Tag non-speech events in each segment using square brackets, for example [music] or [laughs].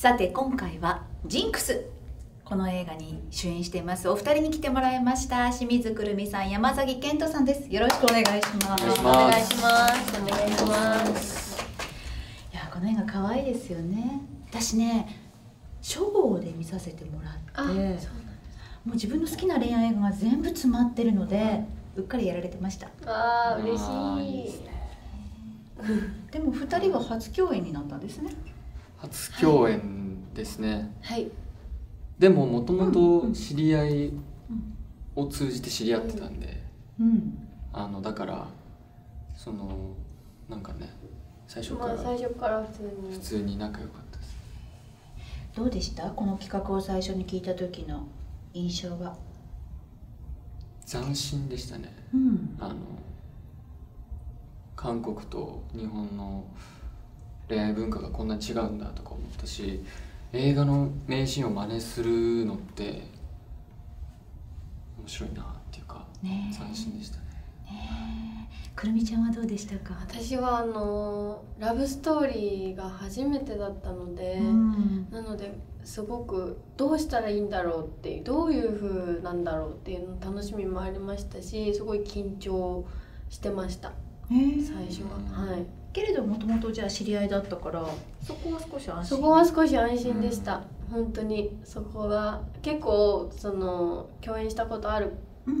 さて今回はジンクス。この映画に主演しています。お二人に来てもらいました。清水くるみさん山崎健人さんです。よろしくお願いします。おお願いします。お願いします。いやこの映画可愛いですよね。私ね初号で見させてもらあってもう自分の好きな恋愛映画が全部詰まってるのでうっかりやられてました。あー嬉しい。でも二人は初共演になったんですね初共演ですね、はい。でももともとん。知り合いうん。を通じて知り合ってたんで、うん。あのだからそのなんかね最初かまあら最初から普通に。普通に仲良かったです。どうでした？この企画を最初に聞いた時の印象は？斬新でしたね。うん。あの韓国と日本の恋愛文化がこんなに違うんだとか思ったし映画の名シーンを真似するのって面白いなっていうか斬新でしたね。くるみちゃんはどうでしたか？私はあのラブストーリーが初めてだったので、うん。なのですごくどうしたらいいんだろうっていうどういう風なんだろうっていうの楽しみもありましたしすごい緊張してました最初ははい。けれどもともとじゃあ知り合いだったからそこは少し安心。そこは少し安心でした、本当に。そこが結構その共演したことある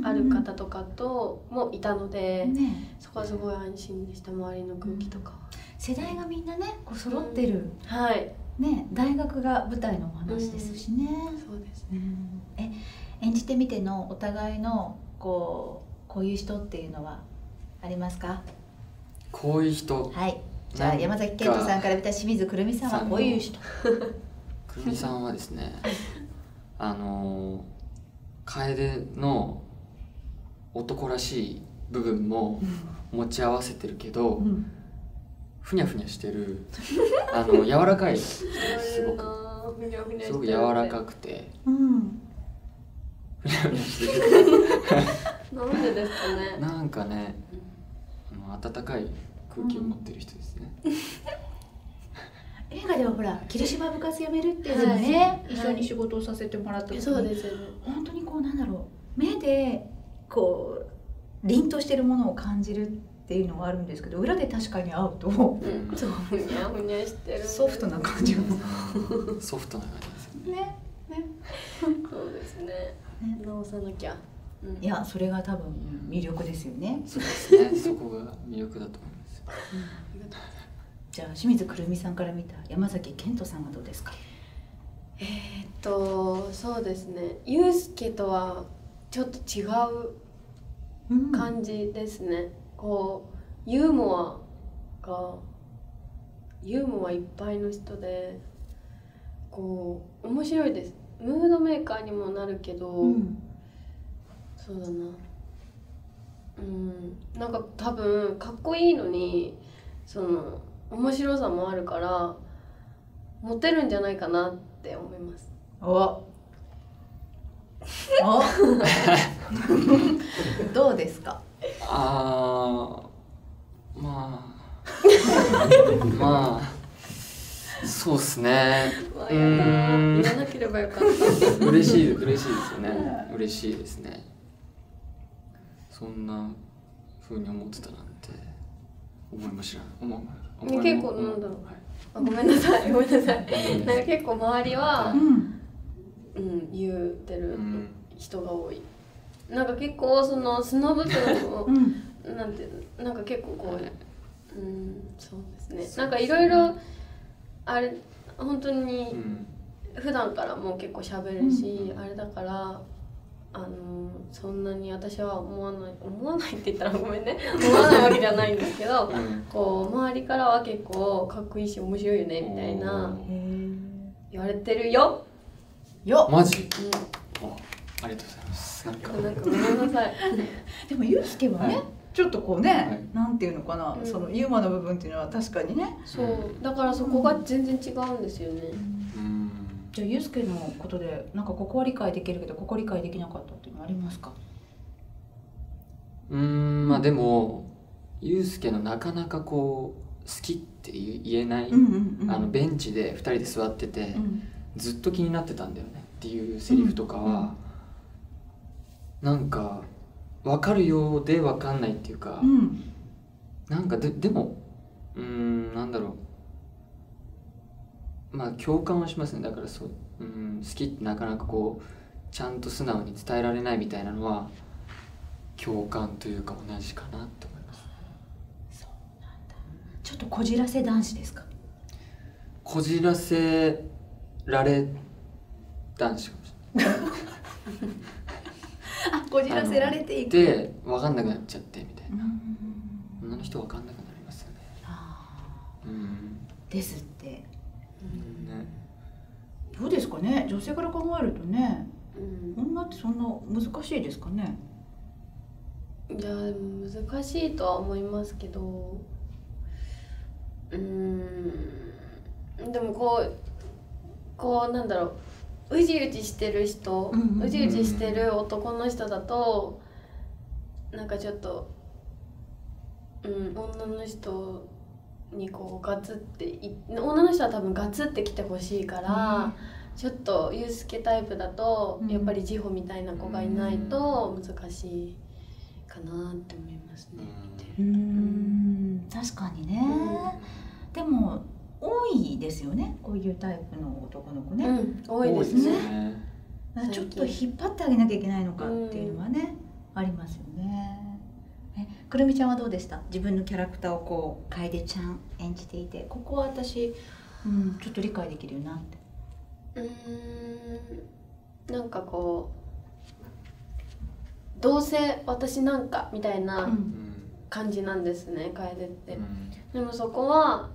ある方とかともいたので、ね。そこはすごい安心でした周りの空気とか世代がみんなねこう揃ってる、は、はい。ね大学が舞台のお話ですしね、そうですうん。え演じてみてのお互いのこうこういう人っていうのはありますか？こういう人。はい。じゃあ山崎賢人さんから見た清水くるみさんはこういう人。くるみさんはですね [laughs] あの楓の男らしい部分も持ち合わせてるけど、うん。ふにゃふにゃしてる [laughs] あの柔らかい。すごくすごく柔らかくて。うん。ふにゃふにゃしてる。[laughs] なんでですかね。なんかねあの温かい空気を持ってる人ですね、[laughs] 映画ではほら霧島部活やめるっていうのでね、はい。一緒に仕事をさせてもらった時に。そうです。本当にこうなんだろう。目でこう凛としてるものを感じるっていうのはあるんですけど裏で確かに会うと。うん。そう。ふにゃふにゃしてる。ソフトな感じがね [laughs] ソフトな感じですよ。ね。ね。そうですね。ね。直さなきゃ、うん。いやそれが多分魅力ですよね。そうですね。そこが魅力だと思いますじゃあ清水くるみさんから見た山崎賢人さんはどうですか？えーっとそうですね。ユうスケとはちょっと違う感じですね、こうユーモアがユーモアいっぱいの人でこう面白いです。ムードメーカーにもなるけど、うん。そうだなうん。なんか多分かっこいいのにその面白さもあるからモテるんじゃないかなって思います。お。お。[laughs] どうですか？あーまあ。[laughs] まあ。そうですね。わうやだーん。言わなければよかった。嬉しい嬉しいですよね。嬉しいですねそんな風に思ってたなんて思いも知らない思う。結構なんだろう。はいあごめんなさい。[laughs] ごめんなさい。なんか結構周りはう、ん。うん、言うてるうん。人が多い。なんか結構その素の部分を [laughs] うん。なんていうのなんか結構こう、はい。うんそうですね。なんかいろいろあれ本当うにん。普段からもう結構喋るし、あれだからあのそんなに私は思わない思わないって言ったらごめんね。[laughs] 思わないわけじゃないんですけどうん。こう周りからは結構かっこいいし面白いよねみたいな言われてるよ、よマジ？うあありがとうございます。なんかん、なんかごめんなさい。[laughs] でもユうスケはね、はい。ちょっとこうね、はい。なんていうのかな、うん。そのユーモアの部分っていうのは確かにね、そう。だからそこが全然違うんですよね。うんじゃあユうスケのことでなんかここは理解できるけどここ理解できなかったっていうのはありますか？うーんまあでもユうスケのなかなかこう好きっって言えない、うんうんうんあのベンチで2人で座ってて、うん。ずっと気になってたんだよねっていうセリフとかは、なんか分かるようで分かんないっていうか、うん。なんかででもうーんなんだろうまあ共感はしますね。だからそううん好きってなかなかこうちゃんと素直に伝えられないみたいなのは共感というか同じかなって思いますちょっとこじらせ男子ですか？こじらせられ男子かもし [laughs] あこじらせられていく。れないで分かんなくなっちゃってみたいな。うん。女の人分かんなくなりますよね。あうん。ーです。ってねどうですかね？女性から考えるとね。うん。女ってそんな難しいですかね？いや難しいとは思いますけど。うーん。でもこうこうなんだろう。うじうじしてる人、うじうじしてる男の人だとなんかちょっと、うん、女の人にこうガツってい女の人は多分ガツって来てほしいから、ちょっとユースケタイプだと、うん。やっぱりジホみたいな子がいないと難しいかなって思いますね。うーん。確かにね、でも多いですよね。こういうタイプの男の子ね、うん、多いですね。ね。ちょっと引っ張ってあげなきゃいけないのかっていうのはね、ありますよねえくるみちゃんはどうでした？自分のキャラクターをこう楓ちゃん演じていて。ここは私、うん、ちょっと理解できるよなって。うーん、なんかこうどうせ私なんかみたいなうん。うん感じなんですね、楓って。うん。でもそこは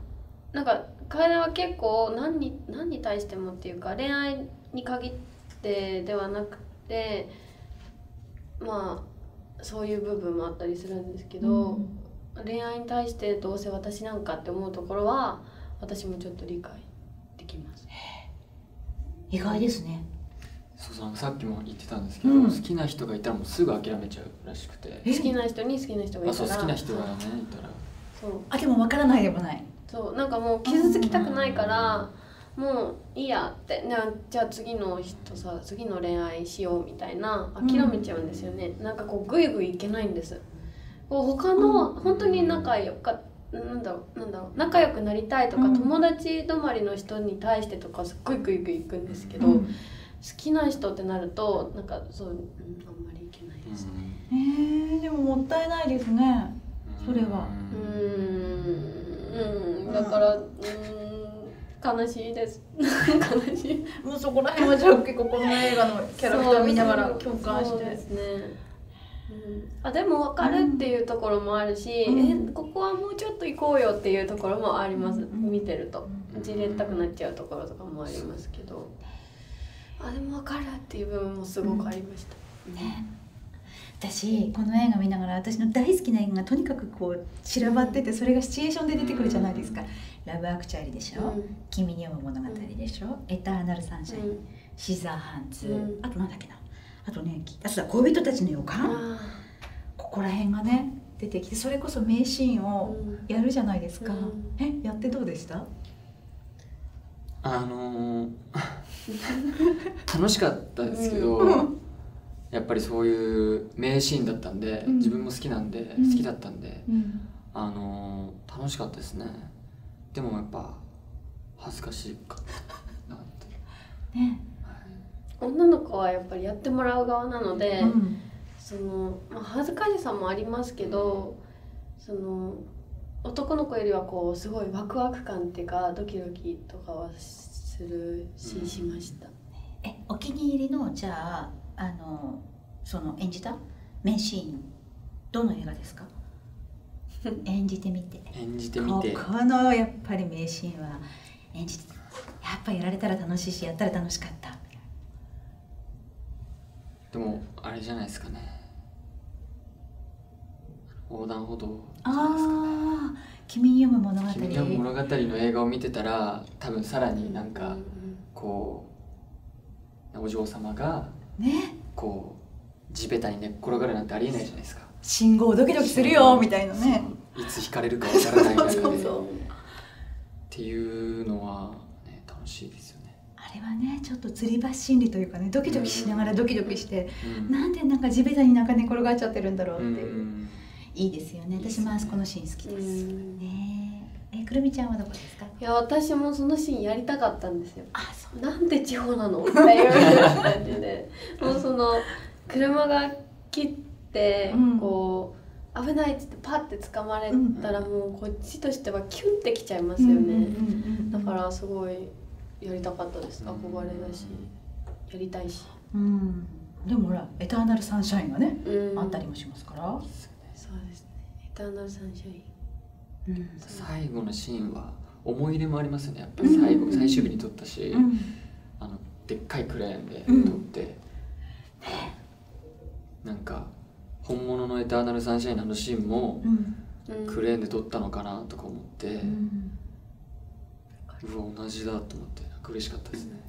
なんか楓は結構何に何に対してもっていうか恋愛に限ってではなくてまあそういう部分もあったりするんですけど、恋愛に対してどうせ私なんかって思うところは私もちょっと理解できます。意外ですね。そうさっきも言ってたんですけど、うん。好きな人がいたらもうすぐ諦めちゃうらしくて。え？好きな人に好きな人がいあたら。そう好きな人がねいたら。そうあでも分からないでもない。そう。なんかもう傷つきたくないからもういいやって。ねじゃあ次の人さ次の恋愛しようみたいな諦めちゃうんですよね、なんかこうグイグイいけないんです。こう他のうん。本当に仲良かなんだろうなんだろう仲良くなりたいとか、うん。友達止まりの人に対してとかすっごいグイグイ行くんですけど、好うん。きな人ってなるとなんかそう、うん、あんまりいけないですね。えー、でももったいないですね。それは。うーん。うん。だからうーん悲しいです。[laughs] 悲しい。もうそこら辺はじゃあ結構この映画のキャラクターを見ながら共感して。そうですね、うん、あでも分かるっていうところもあるし、うん。えここはもうちょっと行こうよっていうところもあります、うん。見てると。うん。じれったくなっちゃうところとかもありますけど。あでも分かるっていう部分もすごくありました、ね。私この映画見ながら私の大好きな映画がとにかくこう散らばっててそれがシチュエーションで出てくるじゃないですか「ラブ・アクチュアリ」でしょ？うん「君に読む物語」でしょ「エターナル・サンシャイン」うん。シザーハンズ」うん。あとなんだっけな？あとねあそうだ恋人たちの予感？あここら辺がね出てきてそれこそ名シーンーをうん。やるじゃないですか、うん。えやってどうでした？あのー [laughs] 楽しかったですけど、うん。やっぱりそういう名シーンだったんで、うん。自分も好きなんで、うん。好きだったんでうん。あのー楽しかったですねでもやっぱ恥ずかしかったなって、[laughs] ね。はい。女の子はやっぱりやってもらう側なので、うん。その、まあ、恥ずかしさもありますけどその男の子よりはこうすごいワクワク感っていうかドキドキとかはするし、うんしました。えお気に入りのじゃああのその演じた名シーンどの映画ですか？[laughs] 演じてみて。演じてみて。ここのやっぱり名シーンは演じてやっぱやられたら楽しいしやったら楽しかった。でもあれじゃないですかね。横断歩道じああ君に読む物語。君の物語の映画を見てたら多分さらになんかうんこうお嬢様がね。こう地べたに寝っ転がるなんてありえないじゃないですか。信号ドキドキするよみたいなねいつ引かれるかわからない中で。[laughs] そうそうっていうのは、ね、楽しいですよね。あれはねちょっと吊り橋心理というかねドキドキしながらドキドキして、うん。なんでなんか地べたになんか寝転がっちゃってるんだろうってう。ん。いう、いいですよね。私もあそこのシーン好きうです、ん。ねえ。えくるみちゃんはどこですか？いや私もそのシーンやりたかったんですよ。あそう。なんで地方なの？っていう感じで。もうその車が切ってうん。こう危ないっつってパッて掴まれたらもうこっちとしてはキュンってきちゃいますよね。だからすごいやりたかったです。憧れだしやりたいし、うん。でもほらエターナルサンシャインがね、うん、あったりもしますから、そうですね。エターナルサンシャインうん。最後のシーンは思い入れもありますよね。やっぱり最後、うん。最終日に撮ったし、うん。あのでっかいクレーンでうん撮って、なんか本物のエターナルサンシャインのあのシーンもうん。うんクレーンで撮ったのかなとか思って、ううんわ同じだと思ってなんか嬉しかったですね、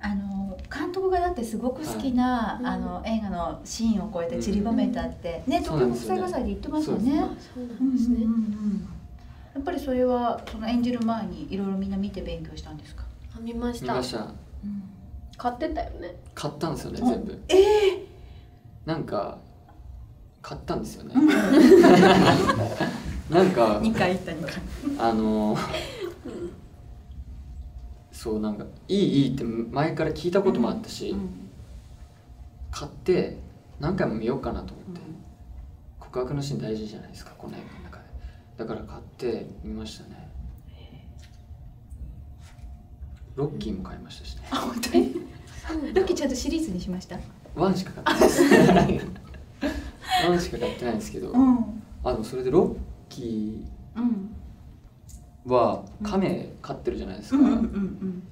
あの監督がだってすごく好きな、はい。あの映画のシーンを超えて散りばめたって、ね東京国そうなんですよね。際映画祭で言ってましたよね。やっぱりそれはその演じる前にいろいろみんな見て勉強したんですか？あ見ました。見ました。買ってたよね。買ったんですよねうん全部。ええなんか買ったんですよね。うん。なんか二回行った二回。あのうんそうなんかいいいいって前から聞いたこともあったし、買って何回も見ようかなと思って、告白のシーン大事じゃないですかこの映画の中で。だから買って見ましたね。ロッキーも買いましたしね。あ本当に？ロッキーちゃんとシリーズにしました？ワンしか買ってない。で [laughs] すワンしか買ってないんですけど、うん。あでもそれでロッキうん。ーは亀飼ってるじゃないですか、うんうんうん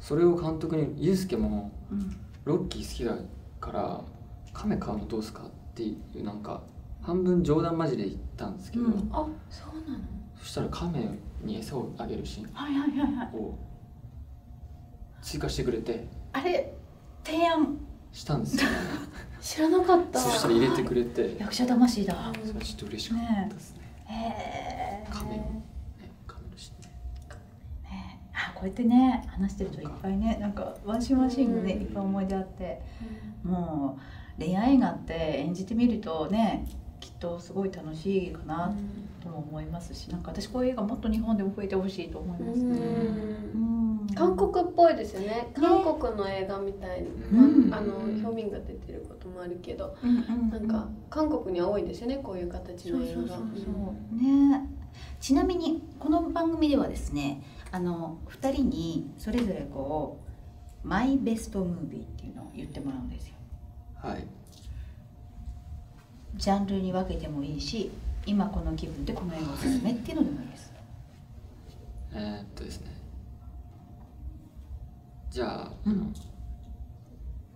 それを監督に「ユうスケもうん。ロッキー好きだから亀飼うのどうすか?」っていうなんか半分冗談交じで言ったんですけど、うん。あそうなの？そしたら亀に餌をあげるシー。ンを追加してくれて。あれ提案したんですよ。ね [laughs] 知らなかった。そしたら入れてくれて。役者魂だ。それはちょっと嬉しかったですね。へえ。亀もね亀のシーンねねあこうやってね話してるといっぱいねなんかワンシーンワンシーンがねうん。いっぱい思い出あって。もう恋愛映画って演じてみるとねきっとすごい楽しいかなとも思いますしなんか私こういう映画もっと日本でも増えてほしいと思いますね。うん韓国っぽいですよね。韓国の映画みたいな、うん。あの表面が出てることもあるけど。うんうんなんか韓国には多いですよねこういう形の映画。そうそうそうね。ちなみにこの番組ではですねあの2人にそれぞれこうマイベストムービーっていうのを言ってもらうんですよ。はい。ジャンルに分けてもいいし今この気分でこの映画おすすめっていうのでもいいです。えーっとですねじゃあ,、うん。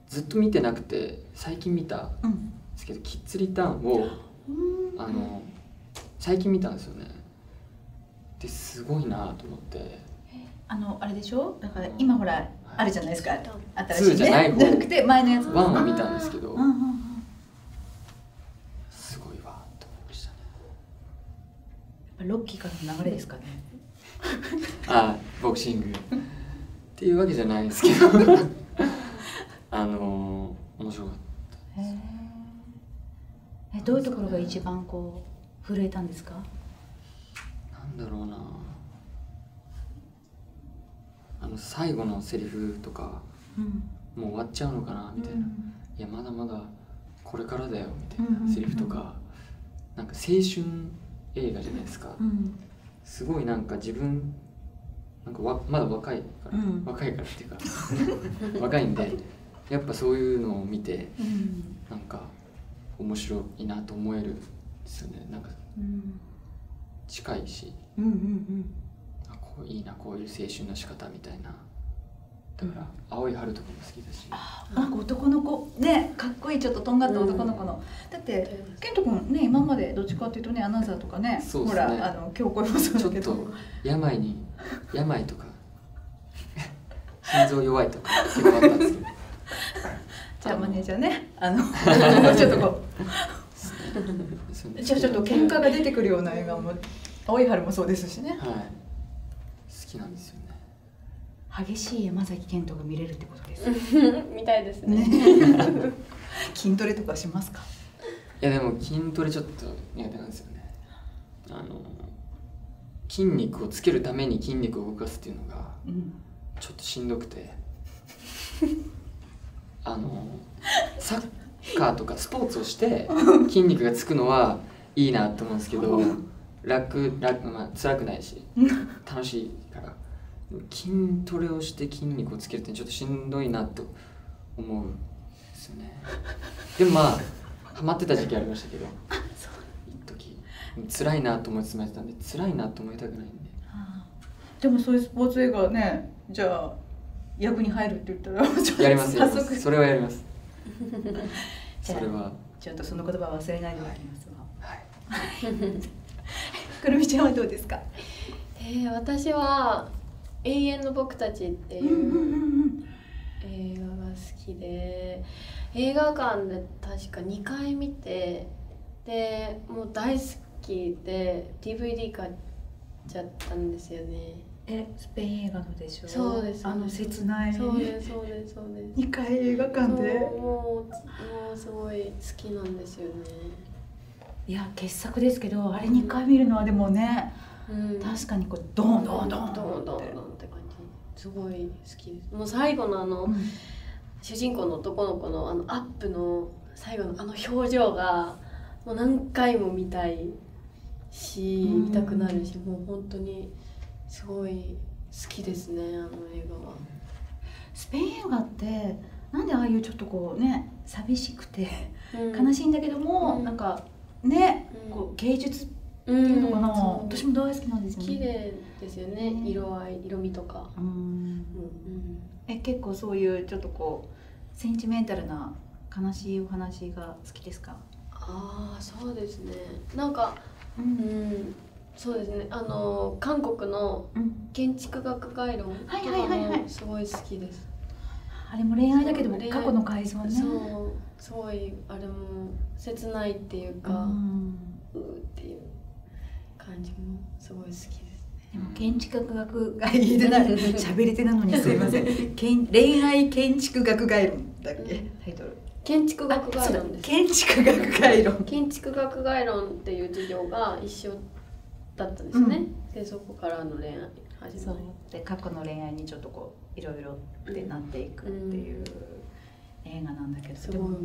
ずっと見てなくて最近見たんうん。ですけどキッズリターンをあの最近見たんですよね。ですごいなと思って。あのあれでしょ？だから今ほらあるじゃないですか。新しい two じゃない方。じゃなくて前のやつ。 one は見たんですけど。すごいわと思いましたね。やっぱロッキーからの流れですかね。[laughs] あボクシングっていうわけじゃないんですけど [laughs] あの面白かっへえ。えどういうところが一番こう震えたんですか？たなんだろうなあの最後のセリフとかうん。もう終わっちゃうのかなみたいな、うんいやまだまだこれからだよみたいなんセリフとか、なんか青春映画じゃないですか、うん。すごいなんか自分なんかわまだ若いから、うん。若いからっていうか [laughs] 若いんでやっぱそういうのを見てうん。なんか面白いなと思えるんですよね。なんかうん。近いし。うん。うんうん。あこういいなこういう青春の仕方みたいな。だから「青い春」とかも好きだし。なんか男の子。ねかっこいいちょっととんがった男の子の、だって健人君ね今までどっちかっていうとねアナウンサーとかねそうですね。ほらあの今日これもそうちょっだけどと病に病とか。[laughs] 心臓弱いとか。結構あったんですけど。じゃあマネージャーね。あの [laughs] ちょっとこそううじゃあちょっと喧嘩が出てくるような映画も「青い春」もそうですしね。はい。きなんですよね。激しい山崎賢人が見れるってことです。[laughs] みたいですね。ね。筋トレとかしますか？いやでも筋トレちょっと苦手なんですよね。あの筋肉をつけるために筋肉を動かすっていうのがうんちょっとしんどくて。あのサッカーとかスポーツをして筋肉がつくのはいいなと思うんですけど楽楽まあ辛くないし楽しいから。筋トレをして筋肉をつけるってちょっとしんどいなと思うんですよね。でもまあハマってた時期ありましたけど辛いなと思い詰めてたんで辛いなと思いたくないんで。あー。でもそういうスポーツ映画ねじゃあ役に入るって言ったらちょっとやります。やり早速。ますそれはやります。[laughs] それは。ちょっとその言葉は忘れないでおきますわ。はい。[laughs] くるみちゃんはどうですか？えー私は「永遠の僕たち」っていううん映画が好きで映画館で確か2回見てでもう大好きで DVD 買っちゃったんですよね。えスペイン映画のでしょ？そうです。あの切ない。そうですそうですそうです。二回映画館で？もうもうすごい好きなんですよね。いや傑作ですけどあれ二回見るのはでもねうん。確かにこうドンドンドンドンドンドンって感じ。すごい好きです。もう最後のあの、うん。主人公の男の子のあのアップの最後のあの表情がもう何回も見たいしうん見たくなるしもう本当にすごい好きですねあの映画は。スペイン映画ってなんでああいうちょっとこうね寂しくてうん。悲しいんだけども、うん。なんかねうん。こう芸術っっていうのかな、私も大好きなんですよね。綺麗ですよねうん。色合い色味とか。うん。うん。え結構そういうちょっとこうセンチメンタルな悲しいお話が好きですか、ああそうですね。なんかううん。そうですね。あの韓国のうん、建築学概論とかもすごい好きです。あれも恋愛だけども過去の改造ね。そうすごいあれも切ないっていうか、うん。うーっていう感じもすごい好きですでも建築学が言えてない [laughs] 喋れてなのにすいません恋愛建築学概論だっけ？タイトル建築学概論です。建築学概論。建築学概論っていう授業が一緒だったんですね、でそこからの恋愛始まりで過去の恋愛にちょっとこういろいろってなっていくっていう映画なんだけど、すごいでも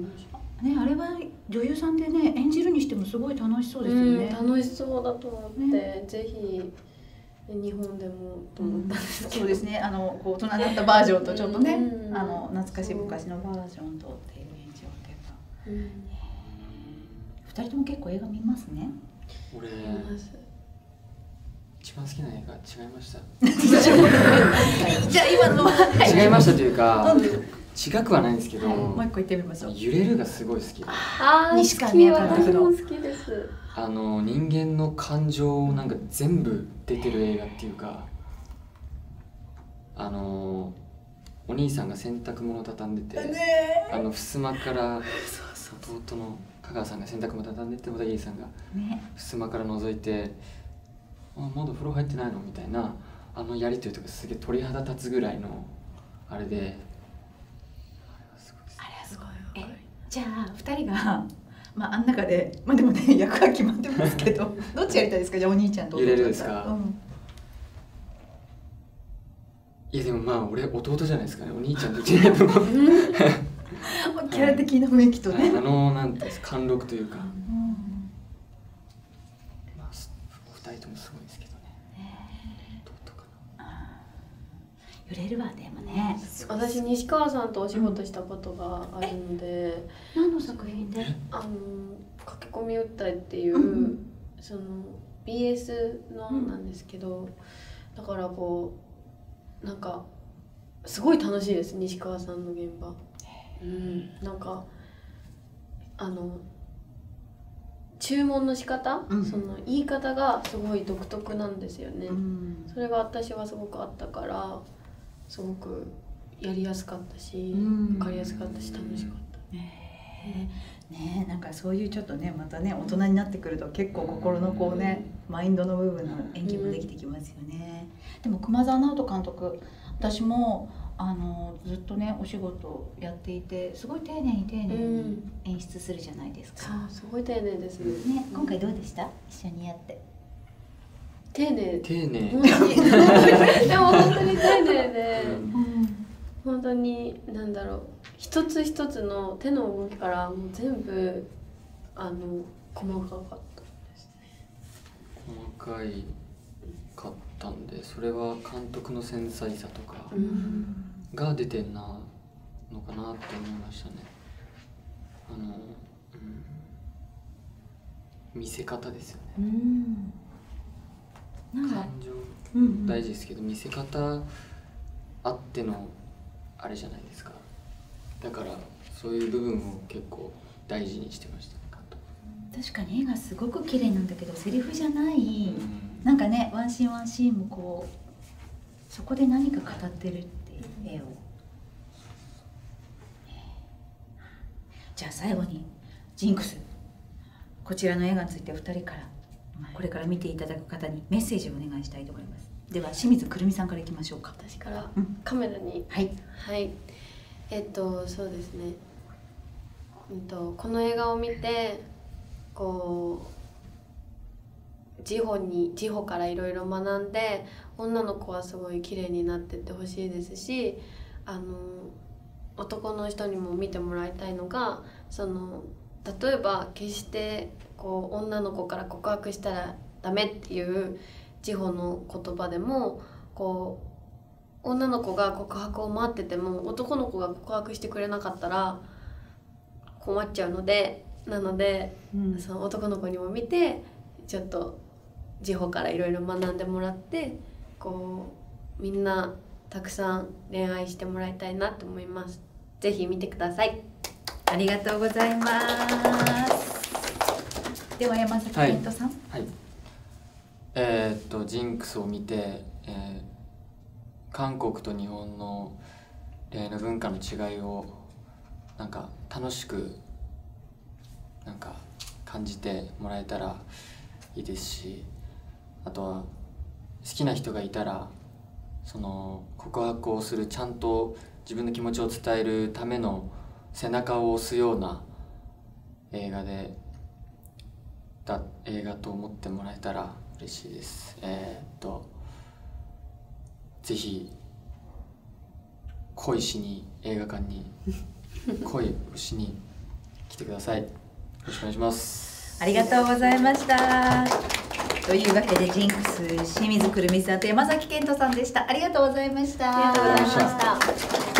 ねあれは女優さんでね演じるにしてもすごい楽しそうですよね、うん、楽しそうだと思って、ね。ぜひ日本でもと思ったんですけど、そうですね。あのこう大人になったバージョンとちょっとね、うん。あの懐かしい昔のバージョンと。っていう演じようっていうん。二人とも結構映画見ますね。俺一番好きな映画違いました。[laughs] じゃあ今のは、はい。違いましたというかうん違くはないんですけど、もう一個言ってみましょう。揺れるがすごい好き。であー西川好き。宮監督の私も好きですあの人間の感情なんか全部出てる映画っていうかあのお兄さんが洗濯物を畳んでて、ねあの襖から弟の香川さんが洗濯物畳んでて小田切さんがね襖から覗いて「あまだ風呂入ってないの?」みたいなあのやり取りとかすげえ鳥肌立つぐらいのあれで。あれはすごい。ですあれはすごい。ええじゃあ二人がまああん中でまあでもね [laughs] 役は決まってますけど [laughs] どっちやりたいですか？じゃあお兄ちゃんと。弟揺れるですか？うん。いやでもまあ俺弟じゃないですかね。お兄ちゃんと一緒にやっても [laughs] キャラ的な雰囲気とね、あのなんて貫禄というか、うん。まあ、す二人ともすごいですけどね。弟か揺れるわでもね。私西川さんとお仕事したことがあるので、何の作品で？あの駆け込み訴えっていう、うんうん。その BS のうんなんですけど、だからこうなんかすごい楽しいです西川さんの現場。うん、なんかあの注文の仕方、うん。その言い方がすごい独特なんですよね。うん。それが私はすごくあったからすごくやりやすかったし、うん。分かりやすかったし楽しかった。ねえねえなんかそういうちょっとねまたね大人になってくると結構心のこうねマインドの部分の演技もできてきますよね、でも熊沢直人監督私もあのずっとねお仕事やっていてすごい丁寧に丁寧に演出するじゃないですか、そうすごい丁寧です。ねね今回どうでした？一緒にやって。丁寧。丁寧。[laughs] でも本当に丁寧で、うん。本当に何だろう。一つ一つの手の動きからもう全部あの細かかった細かいかったんでそれは監督の繊細さとかが出てんなのかなって思いましたね。あの、うん、見せ方ですよね。感情。うんうん。大事ですけど見せ方あってのあれじゃないですか。だからそういう部分を結構大事にしてました確かに絵がすごく綺麗なんだけどセリフじゃない、うん。なんかねワンシーンワンシーンもこうそこで何か語ってるっ絵を。じゃあ最後にジンクス。こちらの映画についてお二人からこれから見ていただく方にメッセージをお願いしたいと思います。では清水くるみさんからいきましょうか。私からうん。カメラに？はい。はい。えっとそうですね。うんとこの映画を見てこうジホにジホからいろいろ学んで女の子はすごい綺麗になってってほしいですしあの男の人にも見てもらいたいのがその例えば決してこう女の子から告白したらダメっていうジホの言葉でもこう女の子が告白を待ってても男の子が告白してくれなかったら困っちゃうのでなのでうん。その男の子にも見てちょっとジホからいろいろ学んでもらってこうみんなたくさん恋愛してもらいたいなと思います。ぜひ見てください。ありがとうございます。では山崎はい健人さん、はい。えーっとジンクスを見て、えー韓国と日本の恋愛の文化の違いをなんか楽しくなんか感じてもらえたらいいですしあとは好きな人がいたらその告白をするちゃんと自分の気持ちを伝えるための背中を押すような映画でだ映画と思ってもらえたら嬉しいです。えーっとぜひ恋しに映画館に恋をしに来てください。よろしくお願いします。ありがとうございました。というわけでジンクス清水くるみさんと山崎健人さんでした。ありがとうございました。ありがとうございました